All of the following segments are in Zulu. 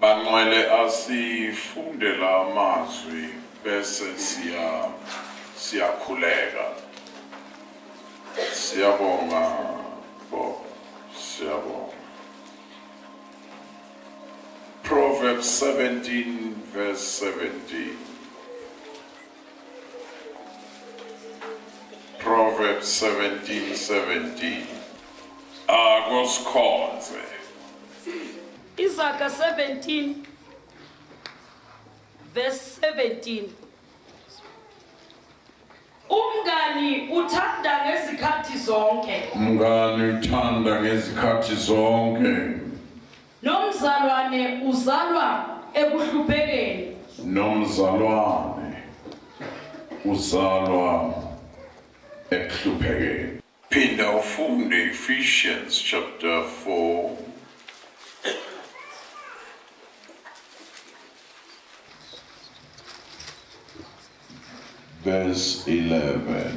banqwele asifunde la mazwi bese siya siyakhuleka. Siyabonga bo siyabonga. Proverbs 17 verse 17 Proverbs 17 17 Akosikhonze Izaga 17 verse 17 Umngani uthanda ngezikhathi zonke. Mngani uthanda ngezikhathi zonke. Nomzalwane uzalwa ekuhluphekeni. Nomzalwane uzalwa ekuhluphekeni. Phinda ufunde Ephesians chapter 4 verse 11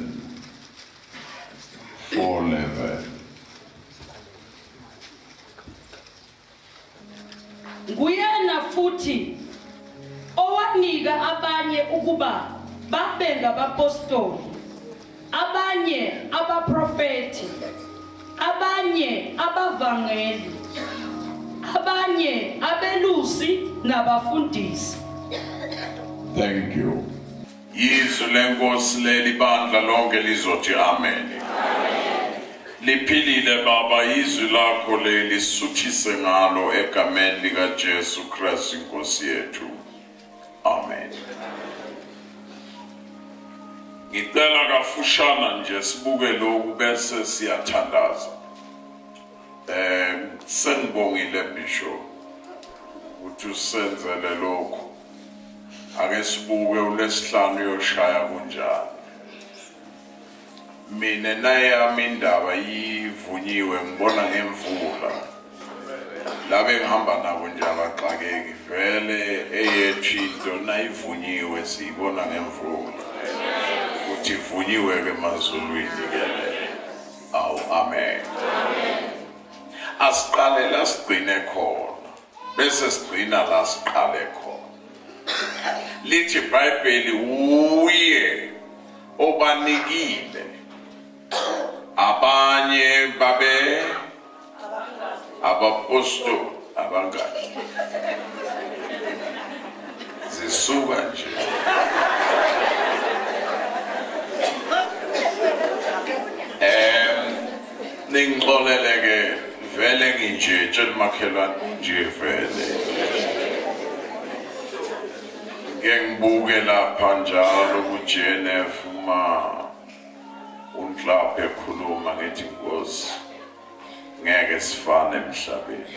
411 nguyena futhi owanika abanye ukuba babe ngabapostoli abanye abaprofeti abanye abavangeli abanye abelusi nabafundisi. Thank you. Yizwi lenkosi leli bandla lonke lizothi amen. Liphilile baba izwi lakho leli suthise ngalo egameni lika Jesu Christ inkosi yethu. Amen. Ngicela kafushana nje sibuke lokhu bese siyathandaza. Eh sengibongile bishop ukuthi usenzele lokhu. Ake sibuke ulesihlanu yoshaya kunjani? Mina nayami indaba yivunyiwe ngibona ngemvula. Labe ngihamba nabo nje abaxakeki vele eyethu into nayivunyiwe siyibona ngemvula. Ukuthi ivunyiwe-ke emazulwini ke le. Awu amen. Asiqale la sigcine khona bese sigcina la siqale khona. Lithi iBhayibheli uye obanikile abanye babe abapostoli abangaki. Zisuka nje. Em ningixolele ke vele nginje tshela makhelwane unje vele ngeke ngibuke lapha njalo kuJNF uma unhlaphe ekhuluma ngithi Nkosi ngeke sifane emhlabeni.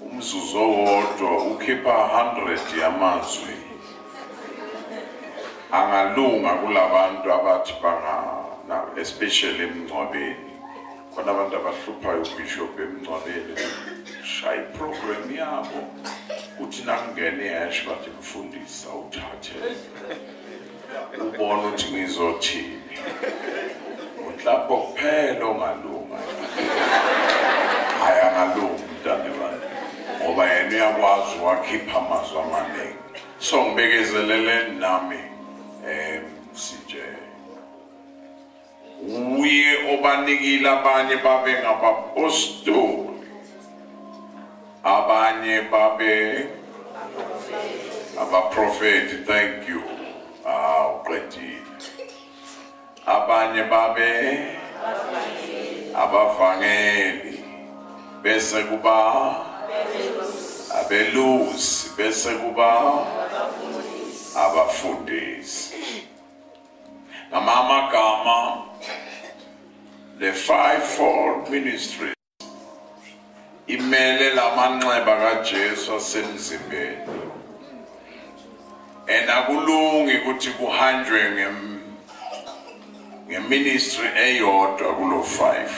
Umzuzu owodwa ukhipha 100 yamazwi. Angalunga kulabantu abathi banga especially emngcwabeni. Khona abantu abahluphayo ubishop emngcwabeni shaya iprogram yabo. Uthi nakungene ihash bathi mfundisa uthathe. Ubone ukuthi ngizothini. Uhlapho kuphela ongalunga hayi angalunga mntane bani ngoba yena uyakwazi wakhipha amazwi amaningi so ngibekezeleleni nami um sinje uye obanikile abanye babe ngabapostoli. Abanye babe. Abaprofeti thank you. Ah uqedile. Abanye babe. Abavangeli. Bese kuba abelusi bese kuba abafundisi. Ngamamagama the fivefold ministry imele lamanxeba kaJesu asemzimbeni. And akulungi ukuthi kuhanjwe ngem ngeministry eyodwa kulo 5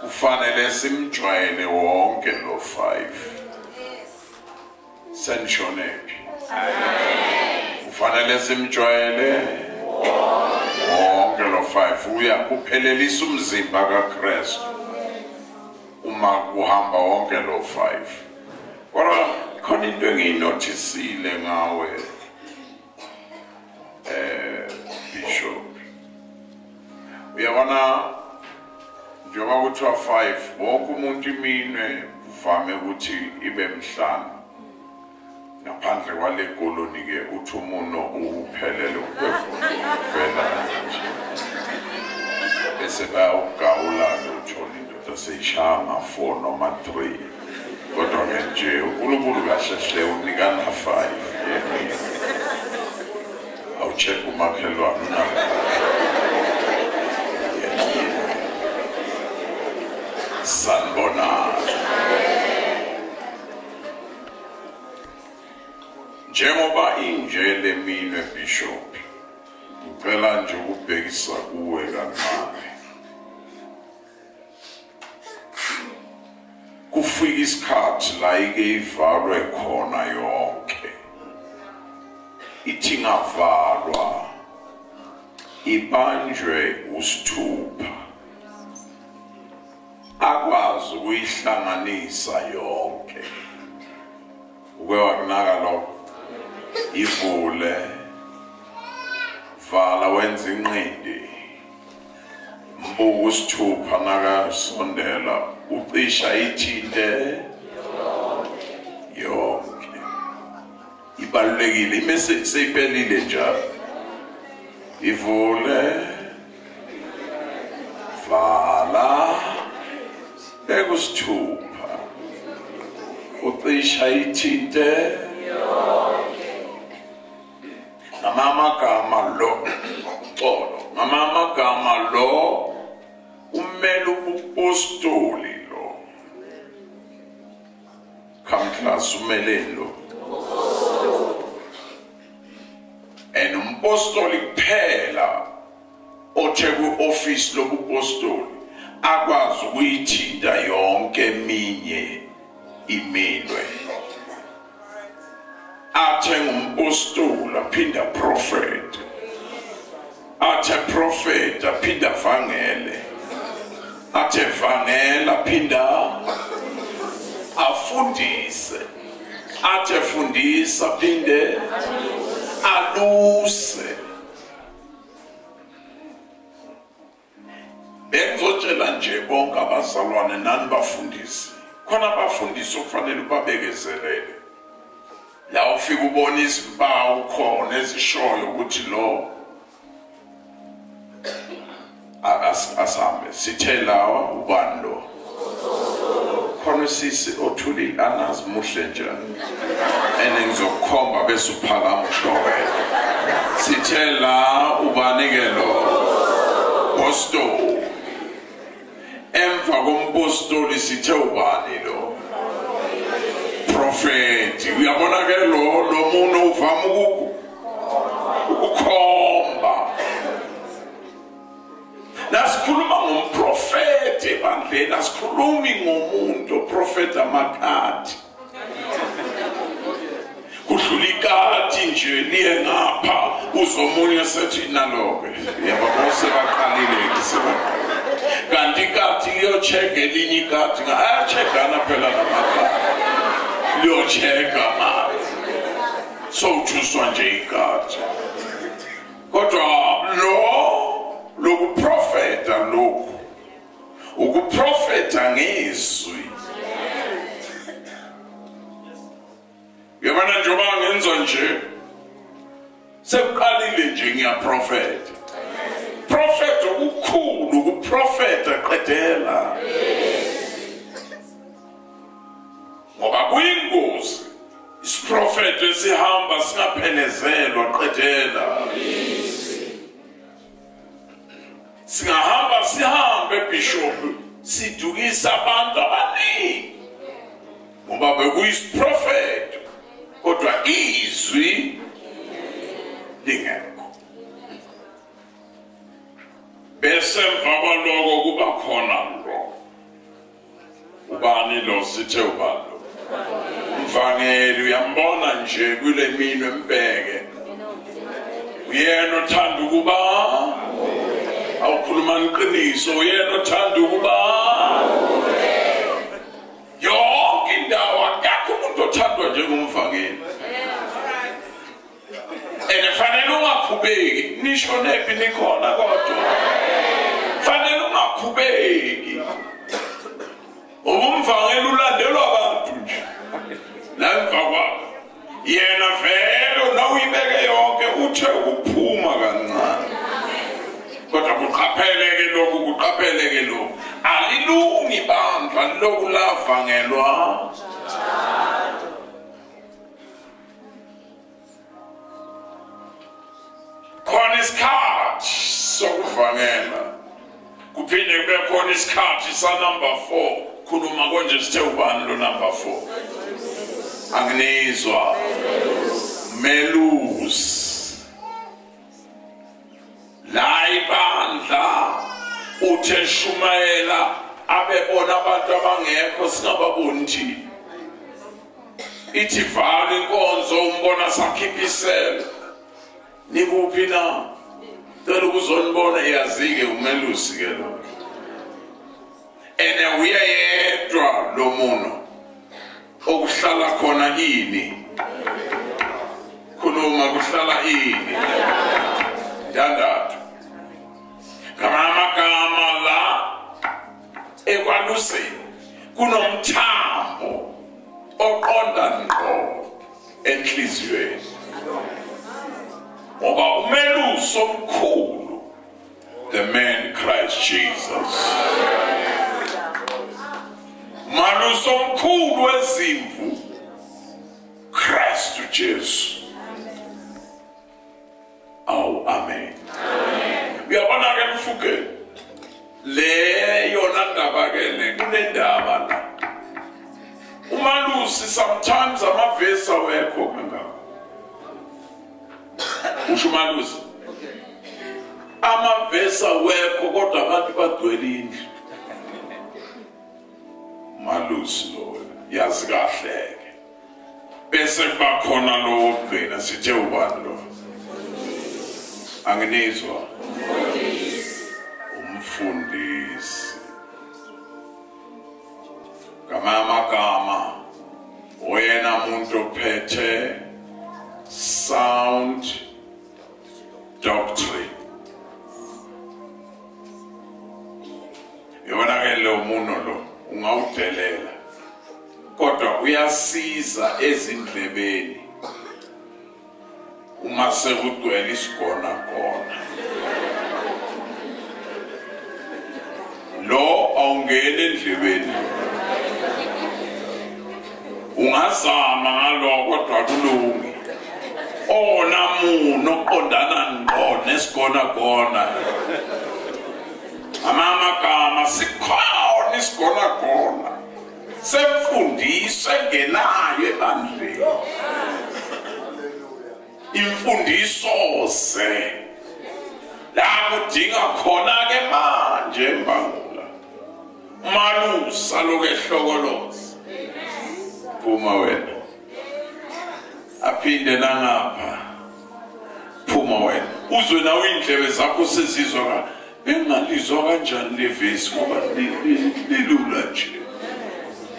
kufanele simjwayele wonke lo 5 senshonephi kufanele simjwayele wonke lo 5 uya kuphelelisa umzimba kaKristu. Uma kuhamba wonke lo 5 kodwa khona into engiyinotisile ngawe eh bishop. Uyabona njengoba kuthiwa 5 wonke umuntu iminwe kuvame ukuthi ibe mhlanu. Ngaphandle kwale koloni ke uthi umuno uphelele nje. Bese bayawugawula uthola indoda seyishaya nga-4 noma 3 kodwa-ke nje unkulunkulu kahle hle unikana 5 awucheck umakhelwane unabo sanibonana njengoba inje leminwe bishop ngicela nje ukubhekisa kuwe kancane kufika isikhathi la ike ivalwe khona yonke. Ithi ngavalwa ibanjwe usithupha. Akwazi ukuyihlanganisa yonke. Uke wakunaka lokho. Ivule. Vala wenza inqindi. Mbuka usithupha nakasondela ucisha ithinte yonke ibalulekile imessage seyiphelile njalo ivule vala bekusithupha ucisha ithinte ngamamagama lo xolo ngamamagama lo umele ubupostoli lo. Come class umele lo. And umpostoli kuphela othe ku-office lobupostoli akwazi ukuyithinta yonke eminye iminwe athe ngumpostoli aphinda prophet. Athe prophet aphinda vangele. Athe vangela aphinda afundise. Athe fundisa aphinde aluse. Bengizotshela nje bonke abazalwane nani bafundisi. Khona abafundisi okufanele babekezelele la ufika ubona izimpawu khona ezishoyo ukuthi lo asambe sithe lawa ubani lo khona usisi othulile anazi muhle njani ene ngizokukhomba bese uphakama uhlowela sithe la ubani-ke lo apostoli emva kompostoli sithe ubani lo profeti uyabona ke lo lo muntu uvama uku- ukukhomba nasikhuluma ngomprofeti ebandleni asikhulumi ngomuntu oprofeta amakhadi kudlula ikati nje liye ngapha. Uzomunye sethi naloke yababo sebaqalile sebaqalile. Kanti ikati liyocheka elinye ikati. Ayachekana phela namakati. Liyocheka mali sowuthuswa nje ikati. Kodwa lo lokhu ukuprofeta ngezwi. Yabona njengoba ngenza nje sekuqalile nje ngiyaprofeta profeta okukhulu ukuprofeta qedela. Ngoba kuyingozi isiprofeto esihamba singaphelezelwa qedela. Singahamba sihambe bishop sidukisa abantu abaningi. Ngoba bekuyisiprofeto kodwa izwi lingekho. Bese emva kwaloko kuba khona lo. Ubani lo sithe ubani lo? Umvangeli uyambona nje kule minwe mbheke uyena othanda ukuba? okhuluma iqiniso yena othanda ukuba yonke indawo akakho umuntu othandwa njengomvangeli and fanele ungakhubeki nisho nephi nikhona kodwa. Fanele ungakhubeki. Ubumvangeli ulandelwa abantu nje. Namva kwabo yena vele nawuyibeke yonke uthe ukuphuma kancane. Kodwa kuqapheleke lokhu kuqapheleke lokhu. Alilungi bandla lokulavangelwa khona isikhathi sokuvangela kuphinde kube khona isikhathi sanumber 4 khuluma konje sithe ubani lo number 4 anginizwa. Melusi. La ibandla uthe shumayela abebona abantu abangekho singababoni thina ithi vala inkonzo umbona sakhipha iselo nikuphi na? Cela ukuzonibona iyazike umelusi ke lo. Ene uyayedwa lo muno okuhlala khona ini? Khuluma kuhlala ini? Ndandathu ngamanye amagama la ekwaluseni kunomthambo oqonda ngqo enhliziyweni. Ngoba umelusi omkhulu the man Christ Jesus. Malusi omkhulu wezimvu Christ Jesu awu amen uyabona ke mfukeni le yona ndaba ke le kunendaba la. Umalusi sometimes amavesi awekho kangako usho umalusi amavesi awekho kodwa abantu bagcwele indlu. Malusi lo yazi kahle ke bese kuba khona lo wokugcina sithe ubani lo? Anginizwa. Muntu ophethe sound doctrine. Yona ke lo muno lo ungawudelela. Kodwa uyasiza ezindlebeni. Uma sekugcwele isigona khona. Lo awungena endlebeni ungazama ngaloko kodwa kulungi ona muno oqondana ngqo nesigona khona amagama sikhona isigona khona semfundiso engenayo ebandleni. Imfundiso ze. La kudinga khona ke manje embangula malusa lokehlokoloza phuma wena. Aphinde nangapha phuma wena. Uzwe nawe indlebe zakho sezizwa ka bengalizwa kanjani levesi ngoba li- li- lilula nje.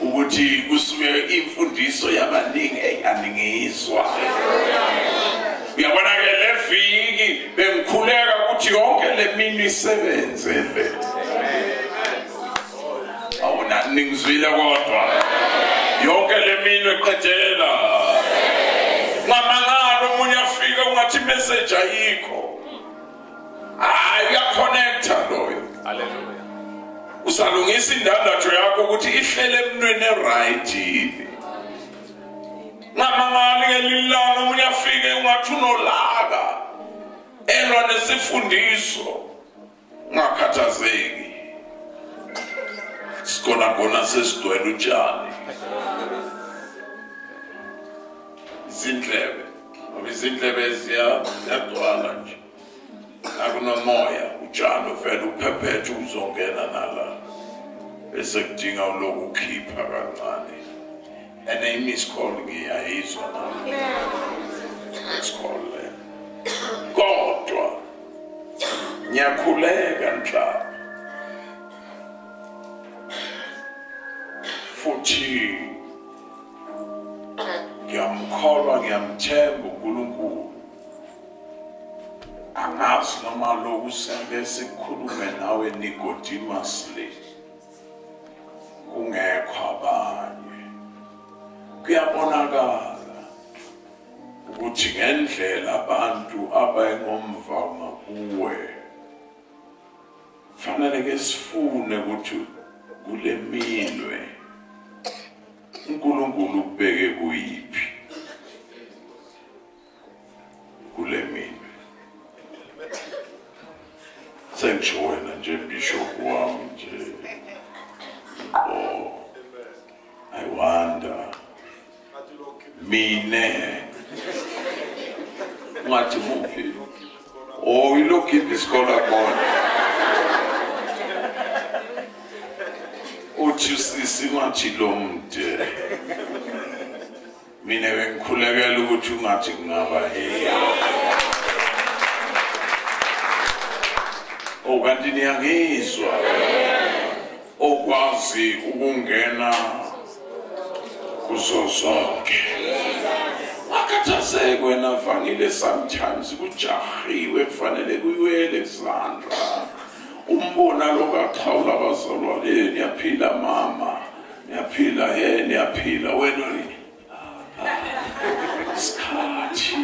Ukuthi kusuke imfundiso yabaningi eyangizwa uyabona ke le viki bengikhuleka ukuthi yonke le mini isebenze le awuna ningizwile kodwa. Yonke le mini eqedela. Ngamangalo omunye afika ungathi message ayikho. Hayi uyaconnecta loyo. Hallelujah. usalungisa indandatho yakho ukuthi ihlele emntwini eright. Yini ngamangali ngelilanga omunye afike ungathi unolaka. Elwa nesifundiso. Ungakhathazeki sikhona khona sesidwele utshani. Izindlebe ngoba izindlebe ziya- ziyagcwala nje. Akunomoya utshani uvele uphephethe uzongena nala. Bese kudinga uloku ukhipha kancane. And imiss call ngiyayizwa nami. Miss call le. Kodwa ngiyakhuleka nhlaba futhi ngiyamkholwa ngiyamthemba uNkulunkulu. Angazi noma lokhu sike sikhulume nawe Nicodemus le. Kungekho abanye. Kuyabonakala ukuthi ngendlela abantu abayengomva kuwe fanele ke sifune ukuthi kule minwe uNkulunkulu ubeke kuyiphi sengisho wena nje bishop wami nje. Oh i wonder. Mine. Ngathi muphi? Oh ilokhiphi isikole khona uthi usisi ngathi lo mde. Mina bengikhulekela ukuthi ungathi kungaba hey kanti niyangizwa. Okwazi ukungena kuzo zonke. Akhathazeke wena vangile sometimes kujahiwe kufanele kuyiwele kuzandla umbona lokaqhawula abazalwane "Eh, niyaphila mama niyaphila he niyaphila wena isikhathi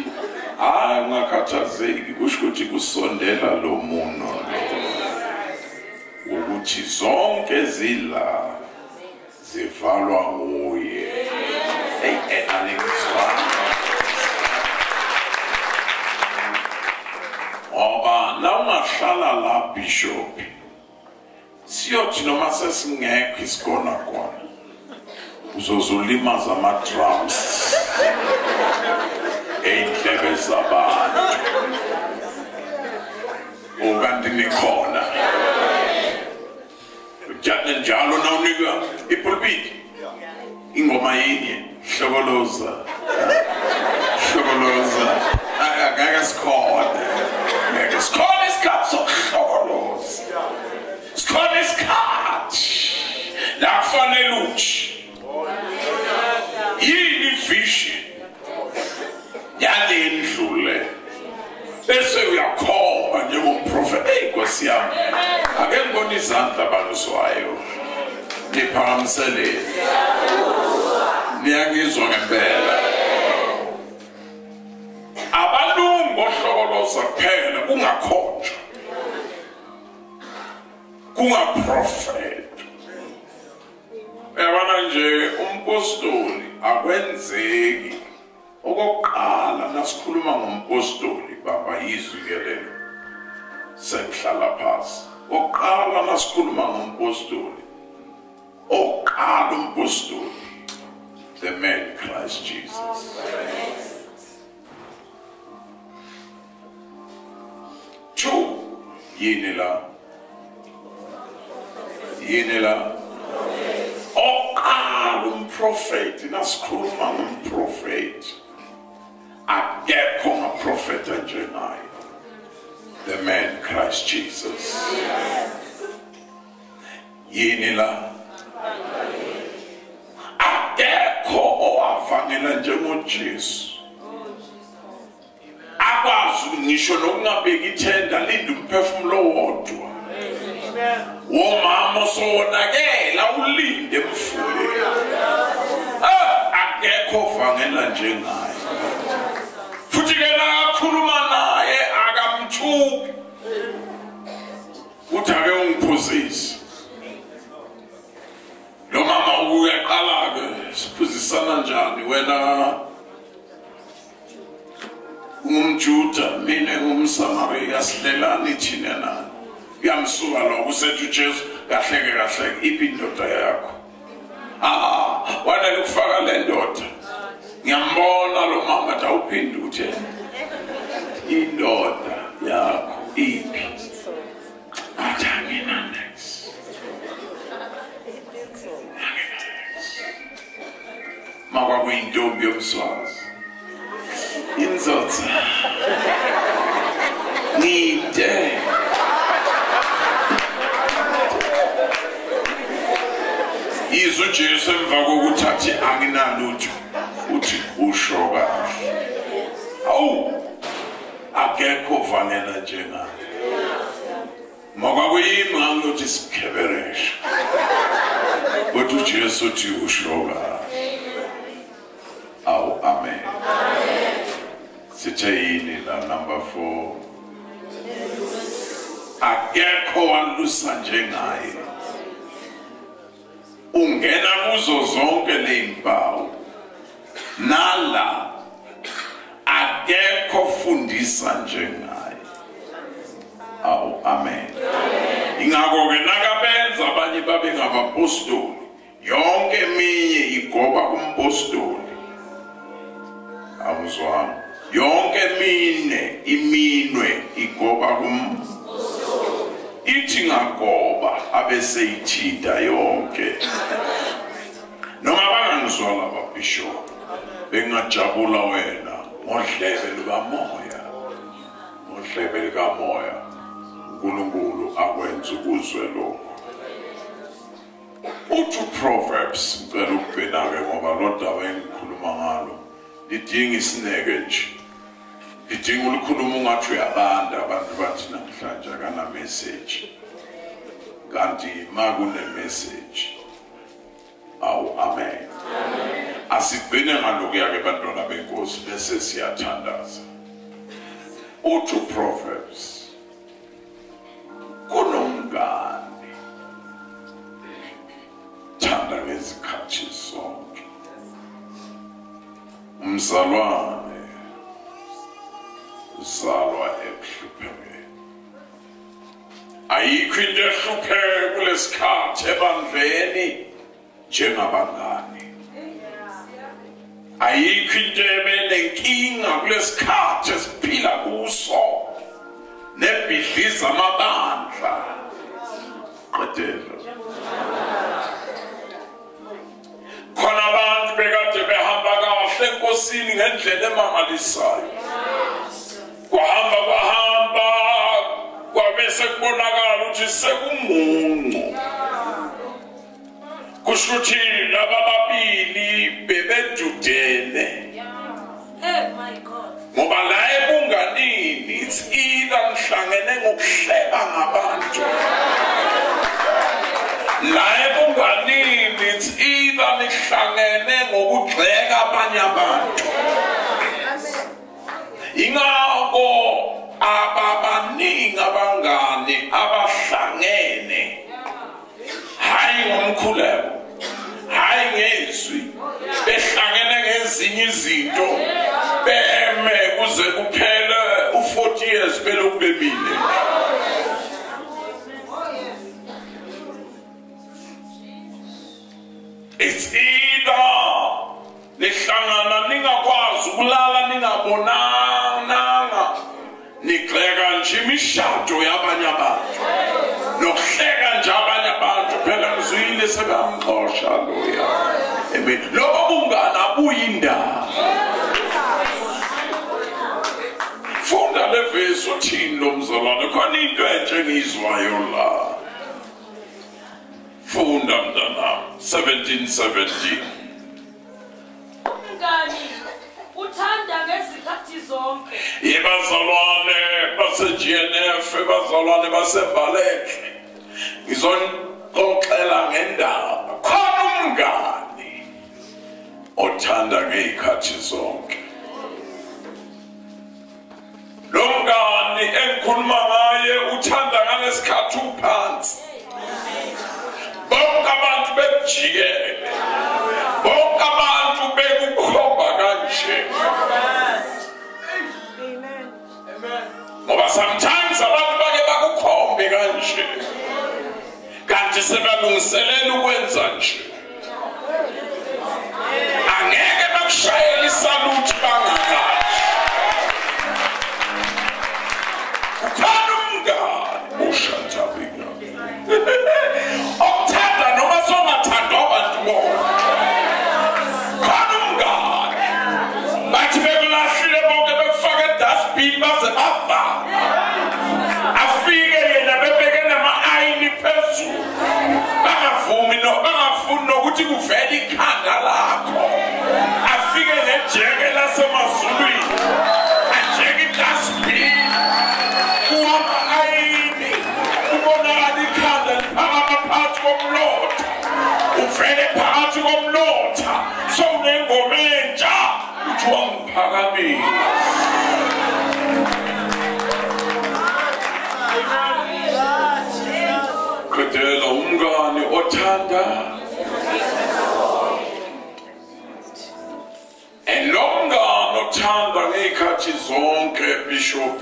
hayi ungakhathazeki kusho ukuthi kusondela lo muno lo. Ukuthi zonke zila zivalwa nguye. Eyi enaningizwana ngoba la ungahlala la bishop siyothi noma sesingekho isigona khona uzozulimaza ama-drums ey'ndlebe zabantu. Ukanti nikhona njalo nawunika ipulpiti ingoma yinye hlokoloza hlokoloza ngeke sikhona ngeke sikhona isikhathi sokuhlokoloza sikhona isikhathi la kufanele uthi yini vision yalendlu le bese uyakhomba njengomprofeti eyi nkosi yami ake ngibone izandla baluswayo niphakamiseleni niyangizwa ngempela. Abalungu bohlokoloza kuphela kungakhonjwa. Kungaprofeti uyabona nje umpostoli akwenzeki. Okokuqala nasikhuluma ngompostoli baba yizwi ke lelo sekuhlala phasi oqala nasikhuluma ngompostoli oqala umpostoli. The man Christ Jesus. Two yini la? Yini la? Oqala umprofeti nasikhuluma ngomprofeti akekho ngaprofeta njengaye the man Christ Jesus. Yini la akekho owavangela njengoJesu akwazi ngisho nokungabeki ithenda linda umphefumulo wodwa. Womama osonakela ulinde mfule Ah, akekho ovangela njengaye. Futhi ke nakakhuluma naye akamthuki uthi ake ungiphuzise lo mama uyaqala-ke siphuzisana njani wena? Ungumjuda mina ngumsamariya sihlelani thina nani uyamsuka lo usethi ujesu kahleke kahleke iphi indoda yakho? Ah wanele ukufaka le ndoda. Ngiyambona lo mama athi awuphinde uthena indoda. Yakho iphi athi angina next makwakuyintombi yomswazi inzotha ngide izwe ujesu emva kokuthi athi anginalutho uthi usho ekuvangela njengalo makwakuyingxaki othi sigebereshe kodwa ujesu uthi usho kahle awu amen. Sithe yini la number four. Akekho walusa njengaye. Ungena kuzo zonke ley'mpawu nala akekho fundisa njengaye awu amen. Ingakho ke nakabenza abanye babe ngabapostoli. Yonke eminye igoba kumpostoli. Awuzwanga yonke mine iminwe igoba kum ithi ngagoba abeseyithida yonke. Noma bangangizwa laba bishop bengajabula wena ngodlebe lukamoya. Ngodlebe likamoya uNkulunkulu akwenza ukuzwe lokho uthi proverbs ngicela ukubhena ke ngoba lo daba engikhuluma ngalo lidinga isineke nje. Lidinga ukukhuluma ungathi uyabantu abantu bathi namhlanje akana message. Kanti makune message awu amen. Asigcine ngalokuya ke bantwana benkosi bese siyathandaza. Uthi proverbs kunomngane. Thanda ngezikhathi zonke. Umzalwane uzalwa ekuhluphekeni ayikho into ehlupheke kulesikhathi ebandleni njengabangani ayikho into ebenenkinga kulesikhathi esiphila kuso nebhidliza amabandla qedela khona abantu bekade behamba kahle enkosini ngendlela emangalisayo kwahamba kwahamba kwabe sekubonakala ukuthi sekumuncu kusho ukuthi laba babili bebedudene Hey, my God. ngoba la ebunganini it's either nihlangene ngokuhleba ngabantu. La ebunganini it's either nihlangene ngokugxeka abanye abantu. Ingakho ababaningi abangani abahlangene hayi ngomkhuleko hayi ngezwi. Behlangene ngezinye izinto. Beme kuze kuphele u40 years belokhu bemile it's either nihlangana ningakwazi ukulala ningabonananga. Nigxeka nje imishado yabanye abantu. Nokuhleka phela ngizwile sebamxosha loya amen. Lobo bungani abuyindaba funda le vesi uthini lo mzalwane khona into entshe engiyizwayo la. Funda mntanam 1717 umngani uthanda ngezikhathi zonke. Yebazalwane base-gnf bazalwane basembalekhe ngizonixoxela ngendaba khona umngani othanda ngey'khathi zonke. Lo mngani engikhuluma ngaye uthanda ngalesikhathi uphansi. Bonke abantu bekujikele. Bonke abantu bekukhomba kanje. Ngoba sometimes sebalungiselela ukwenza nje. Angeke bakushayela isaluthi uvele ikhanda elomngane othanda ngey'khathi zonke bishop.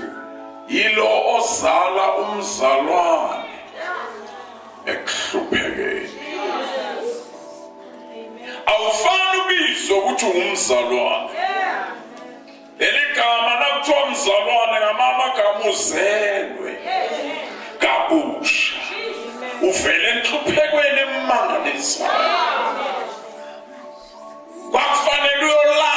Yilo ozala umzalwane. Ekuhluphekeni awufani ubizwe ukuthi ungumzalwane. Leli gama nakuthiwa mzalwane ngamama gama uzelwe kabusha. Uvele enhluphekweni emangalisayo kwakufanele uyolahlwa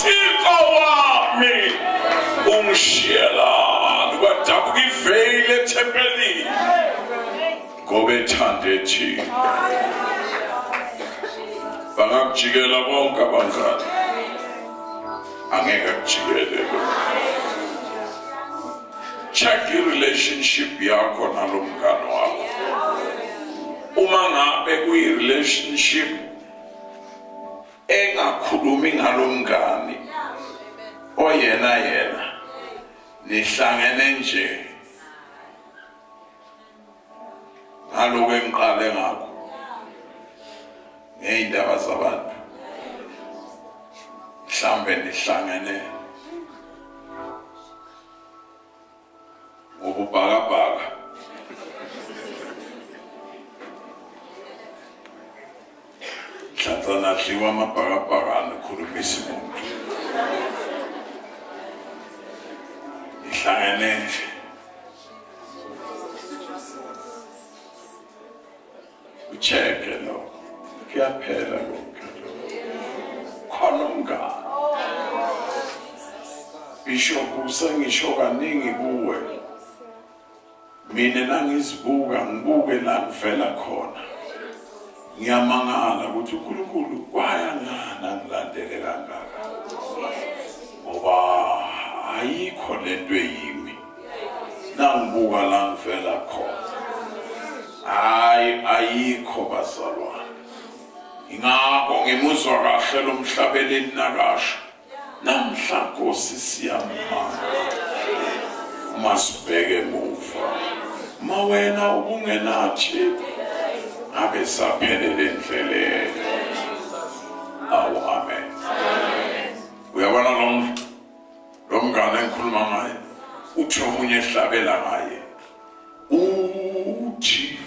lamasabatshani thixo wami ungishiyelani kwadabuka iveyili ethempelini. Ngoba ethande thina. Bangakujikela bonke abangane angeke akujikele lo check i-relationship yakho nalo mngane wakho. Uma ngabe kuyi-relationship engakhulumi ngalo mngane oyena yena. Nihlangene nje. Ngaloko engiqale ngakho. Ngey'ndaba zabantu. Mhlambe nihlangene ngobubhakabhaka. Mhlanza nadliwa amabhakabhaka anikhulumisa umuntu nihlangene ucheke lo. Kuyaphela konke khona umngane bishop usengisho kaningi kuwe. Mina nangizibuka ngibuke la ngivela khona. Ngiyamangala ukuthi uNkulunkulu wayangana ngilandele kangaka ngoba ayikho lento eyimi. Nangibuka la ngivela khona. Hayi ayikho bazalwane. Ingakho ngimuzwa kahle lo mhlabeleni nakasho namhla nkosi siyamhamba masibheke emuva ma wena ubungenathi. Ngabe saphelele endleleni. Awu amen. Uyabona lo lo mngane engikhuluma ngaye uthi omunye ehlabela ngaye uthi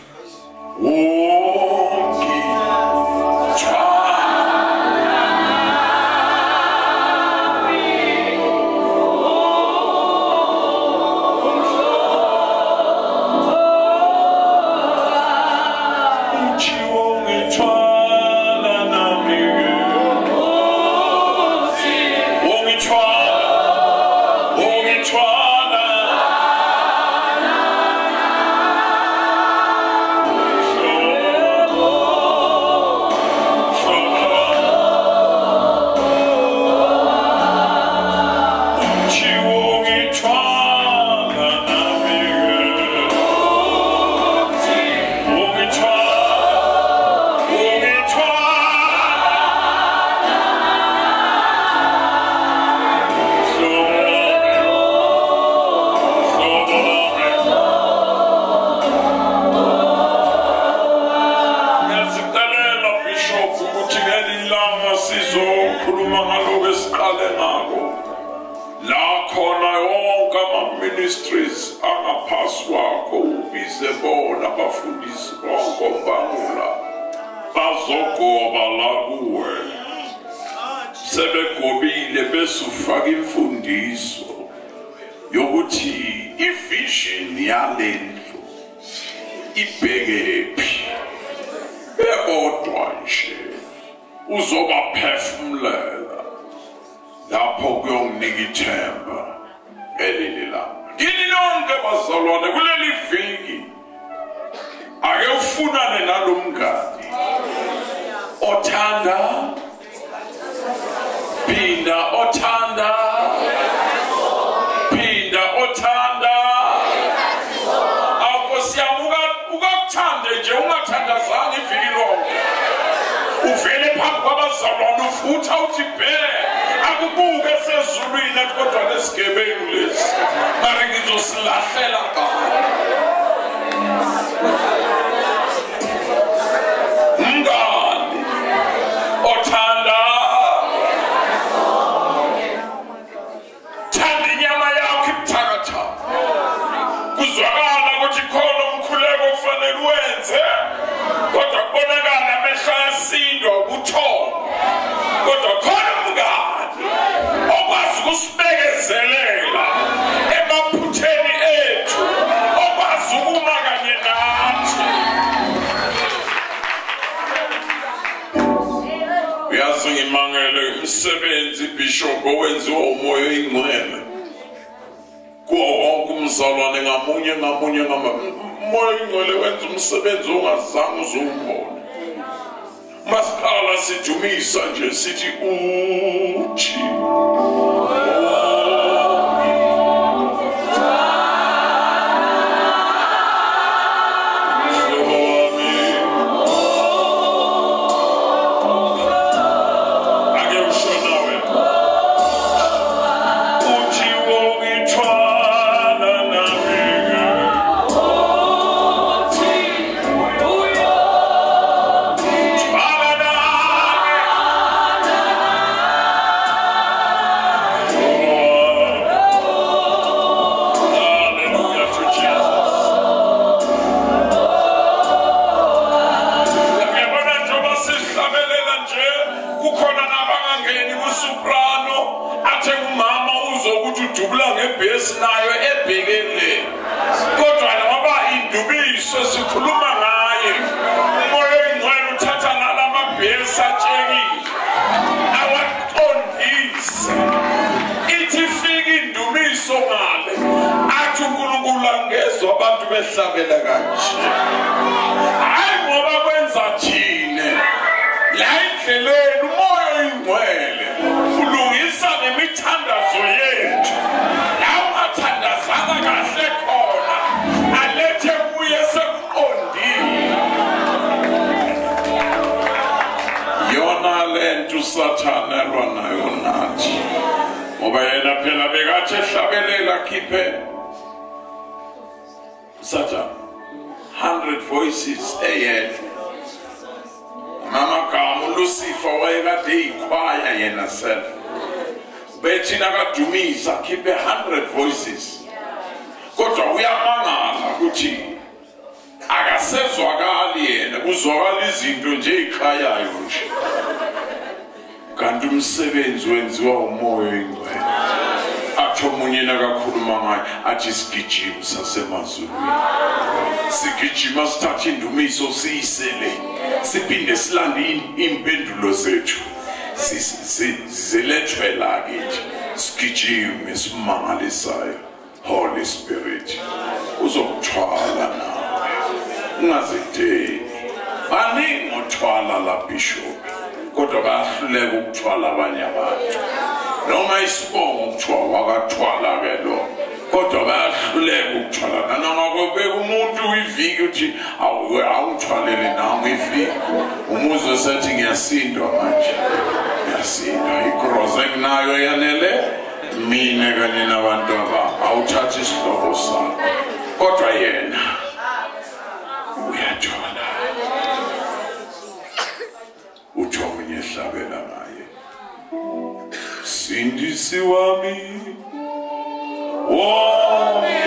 ama-ministries angaphasi kwakho ubize bona abafundisi bonke ombangula bazogoba la kuwe sebegobile bese ufaka imfundiso yokuthi ivision yalendlu ibhekephi bebodwa nje uzobaphefumulela lapho kuyonginika ithemba elili lami kini nonke bazalwane kuleli viki. Ake ufunane nalo mngane othanda? Othanda? Phinda othanda? Phinda othanda awukosiyami ukakuthande nje ungathandazanga iviki lonke. Uvele phambi kwabazalwane ufutha uthi bhe! Akubuke sezulwini athi kodwa lesigebengu lesi mari ngizosilahlela ngalo ngoba yena phela bekathi ehlabelela khiphe sathane 100 voices eyedwa ngamagama ulusifa wayekade eyikhwaya yena self. Bethina kadumisa khiphe 100 voices. Kodwa uyamangala ukuthi akasezwakali yena kuzwakala izinto nje eyikhayayo nje kanti umsebenzi wenziwa umoya oyingcwele. Athi omunye nakakhuluma ngayo athi sigijima sasemazulwini. Sigijima sithatha indumiso siyisele siphinde silande i- impendulo zethu. Si- si- zilethwe la kithi sigijime simangalisayo. Holy spirit uzokuthwala nawe. Ungazideli baningi othwala la bishop kodwa bayahluleka ukuthwala abanye abantu. Noma isibongo kuthiwa wakathwala ke lo kodwa bayahluleka ukuthwala. Nanangakobeka umuntu iviki uthi "Awu, awungithwalele nami iviki. Umuzwe sethi ngiyasindwa manje. Ngiyasindwa. Igroza enginayo yanele mina kanye nabantu abami awuthathi isihlobo sakho. Kodwa yena disse o homem. O homem.